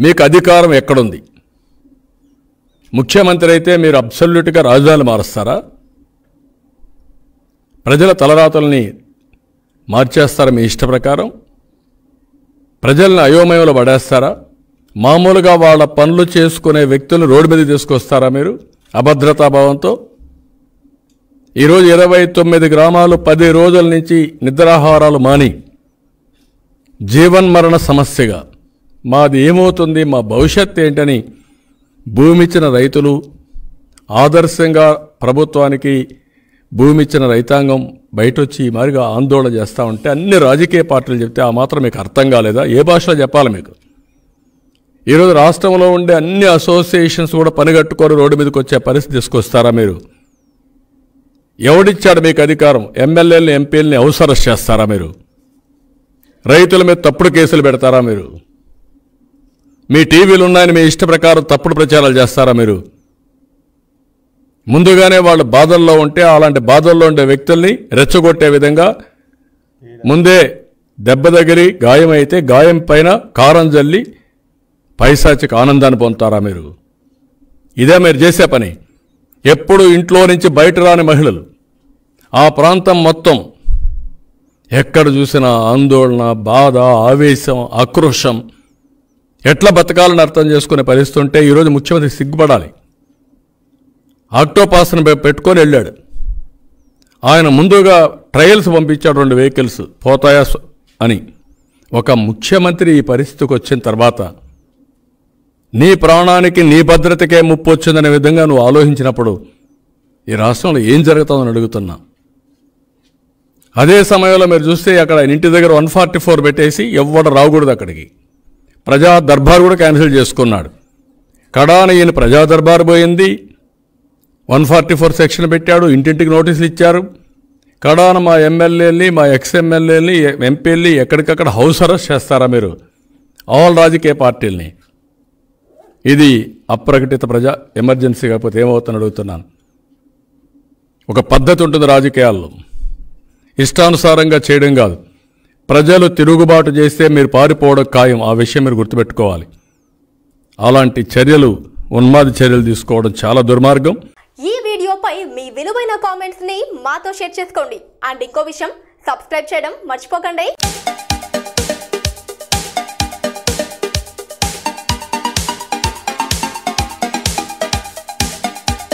మీకు అధికారం ఎక్కడుంది? ముఖ్యమంత్రి అయితే మీరు అబ్సల్యూట్గా రాజధాని మారుస్తారా? ప్రజల తలరాతల్ని మార్చేస్తారా మీ ఇష్ట ప్రకారం? ప్రజల్ని అయోమయంలో పడేస్తారా? మామూలుగా వాళ్ళ పనులు చేసుకునే వ్యక్తులను రోడ్డు మీద తీసుకొస్తారా మీరు? అభద్రతాభావంతో ఈరోజు ఇరవై తొమ్మిది గ్రామాలు పది రోజుల నుంచి నిద్రాహారాలు మాని జీవన్మరణ సమస్యగా. మాది ఏమవుతుంది మా భవిష్యత్ ఏంటని భూమిచ్చిన రైతులు ఆదర్శంగా ప్రభుత్వానికి భూమిచ్చిన రైతాంగం బయటొచ్చి ఈ మాదిరిగా ఆందోళన చేస్తూ ఉంటే అన్ని రాజకీయ పార్టీలు చెప్తే ఆ మాత్రం మీకు అర్థం కాలేదా? ఏ భాషలో చెప్పాలి మీకు? ఈరోజు రాష్ట్రంలో ఉండే అన్ని అసోసియేషన్స్ కూడా పనిగట్టుకొని రోడ్డు మీదకి వచ్చే పరిస్థితి తీసుకొస్తారా మీరు? ఎవడిచ్చాడు మీకు అధికారం? ఎమ్మెల్యేలను ఎంపీలని అవసరం చేస్తారా మీరు? రైతుల మీద తప్పుడు కేసులు పెడతారా మీరు? మీ టీవీలు ఉన్నాయని మీ ఇష్ట ప్రకారం తప్పుడు ప్రచారాలు చేస్తారా మీరు? ముందుగానే వాళ్ళు బాధల్లో ఉంటే అలాంటి బాధల్లో ఉండే వ్యక్తుల్ని రెచ్చగొట్టే విధంగా ముందే దెబ్బ తగిలి గాయం అయితే గాయం పైన కారం జల్లి పైశాచిక ఆనందాన్ని పొందుతారా మీరు? ఇదే మీరు చేసే పని. ఎప్పుడు ఇంట్లో నుంచి బయట రాని మహిళలు ఆ ప్రాంతం మొత్తం ఎక్కడ చూసినా ఆందోళన బాధ ఆవేశం ఆక్రోషం ఎట్లా బతకాలని అర్థం చేసుకునే పరిస్థితి ఉంటే ఈరోజు ముఖ్యమంత్రి సిగ్గుపడాలి. ఆక్టోపాస్ని పెట్టుకొని వెళ్ళాడు. ఆయన ముందుగా ట్రయల్స్ పంపించాడు రెండు వెహికల్స్ పోతాయా అని. ఒక ముఖ్యమంత్రి ఈ పరిస్థితికి వచ్చిన తర్వాత నీ ప్రాణానికి నీ భద్రతకే ముప్పు వచ్చిందనే విధంగా నువ్వు ఆలోచించినప్పుడు ఈ రాష్ట్రంలో ఏం జరుగుతుందని అడుగుతున్నా. అదే సమయంలో మీరు చూస్తే అక్కడ ఇంటి దగ్గర వన్ ఫార్టీ ఫోర్ పెట్టేసి ఎవ్వడ రాకూడదు అక్కడికి. ప్రజా దర్బార్ కూడా క్యాన్సిల్ చేసుకున్నాడు. కడాన ఈయన ప్రజా దర్బార్ పోయింది. వన్ ఫార్టీ ఫోర్ సెక్షన్ పెట్టాడు. ఇంటింటికి నోటీసులు ఇచ్చారు. కడాన మా ఎమ్మెల్యేని మా ఎక్స్ఎమ్మెల్యేని ఎంపీల్ని ఎక్కడికక్కడ హౌస్ అరెస్ట్ చేస్తారా మీరు? ఆల్ రాజకీయ పార్టీల్ని. ఇది అప్రకటిత ప్రజా ఎమర్జెన్సీ కాకపోతే ఏమవుతుందని అడుగుతున్నాను. ఒక పద్ధతి ఉంటుంది రాజకీయాల్లో. ఇష్టానుసారంగా చేయడం కాదు. ప్రజలు తిరుగుబాటు చేస్తే మీరు పారిపోవడం ఖాయం. ఆ విషయం మీరు గుర్తుపెట్టుకోవాలి. అలాంటి చర్యలు ఉన్మాది చర్యలు తీసుకోవడం చాలా దుర్మార్గం. ఈ వీడియోపై మీ విలువైన కామెంట్స్ని మాతో షేర్ చేసుకోండి. అండ్ ఇంకో విషయం సబ్స్క్రైబ్ చేయడం మర్చిపోకండి.